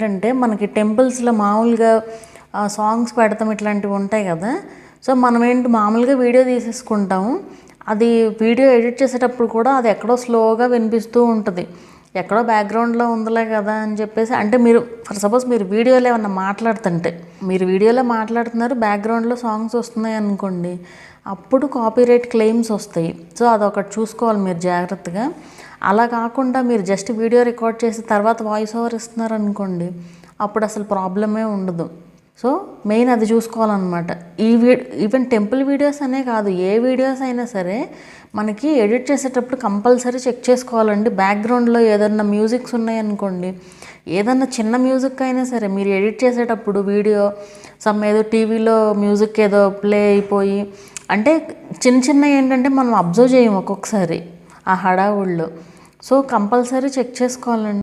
ఏంటంటే మనకి టెంపుల్స్లో మామూలుగా సాంగ్స్ పెడతాం ఇట్లాంటివి ఉంటాయి కదా. సో మనం ఏంటి మామూలుగా వీడియో తీసేసుకుంటాము అది వీడియో ఎడిట్ చేసేటప్పుడు కూడా అది ఎక్కడో స్లోగా వినిపిస్తూ ఉంటుంది. ఎక్కడో బ్యాక్గ్రౌండ్లో ఉందిలే కదా అని చెప్పేసి అంటే మీరు ఫర్ సపోజ్ మీరు వీడియోలో ఏమన్నా మాట్లాడుతుంటే మీరు వీడియోలో మాట్లాడుతున్నారు బ్యాక్గ్రౌండ్లో సాంగ్స్ వస్తున్నాయి అనుకోండి అప్పుడు కాపీరైట్ క్లెయిమ్స్ వస్తాయి. సో అదొకటి చూసుకోవాలి మీరు జాగ్రత్తగా. అలా కాకుండా మీరు జస్ట్ వీడియో రికార్డ్ చేసి తర్వాత వాయిస్ ఓవర్ ఇస్తున్నారు అనుకోండి అప్పుడు అసలు ప్రాబ్లమే ఉండదు. సో మెయిన్ అది చూసుకోవాలన్నమాట. ఈ వీ ఈవెన్ టెంపుల్ వీడియోస్ అనే కాదు ఏ వీడియోస్ అయినా సరే మనకి ఎడిట్ చేసేటప్పుడు కంపల్సరీ చెక్ చేసుకోవాలండి. బ్యాక్గ్రౌండ్లో ఏదన్నా మ్యూజిక్స్ ఉన్నాయనుకోండి ఏదన్నా చిన్న మ్యూజిక్ అయినా సరే మీరు ఎడిట్ చేసేటప్పుడు వీడియో సమ్ ఏదో టీవీలో మ్యూజిక్ ఏదో ప్లే అయిపోయి అంటే చిన్న చిన్న ఏంటంటే మనం అబ్జర్వ్ చేయం ఒక్కొక్కసారి ఆ హడావుళ్ళు సో కంపల్సరీ చెక్ చేసుకోవాలండి.